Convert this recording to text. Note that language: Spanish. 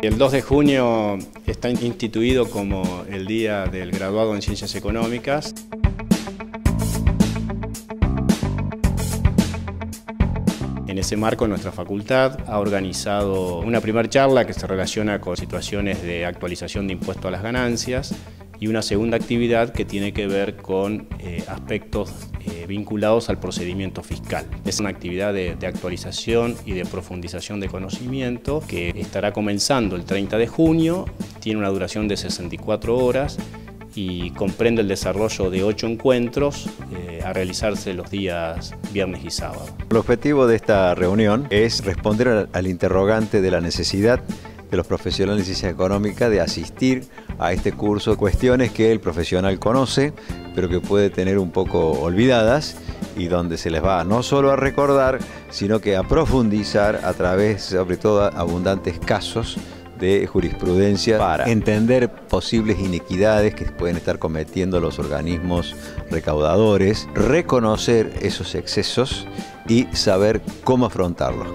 El 2 de junio está instituido como el Día del Graduado en Ciencias Económicas. En ese marco, nuestra facultad ha organizado una primera charla que se relaciona con situaciones de actualización de impuestos a las ganancias y una segunda actividad que tiene que ver con eh, aspectos eh, vinculados al procedimiento fiscal. Es una actividad de, actualización y de profundización de conocimiento que estará comenzando el 30 de junio, tiene una duración de 64 horas y comprende el desarrollo de ocho encuentros eh, a realizarse los días viernes y sábado. El objetivo de esta reunión es responder al interrogante de la necesidad de los profesionales de ciencia económica de asistir a este curso, cuestiones que el profesional conoce, pero que puede tener un poco olvidadas y donde se les va no solo a recordar, sino que a profundizar a través, sobre todo, abundantes casos de jurisprudencia para entender posibles inequidades que pueden estar cometiendo los organismos recaudadores, reconocer esos excesos y saber cómo afrontarlos.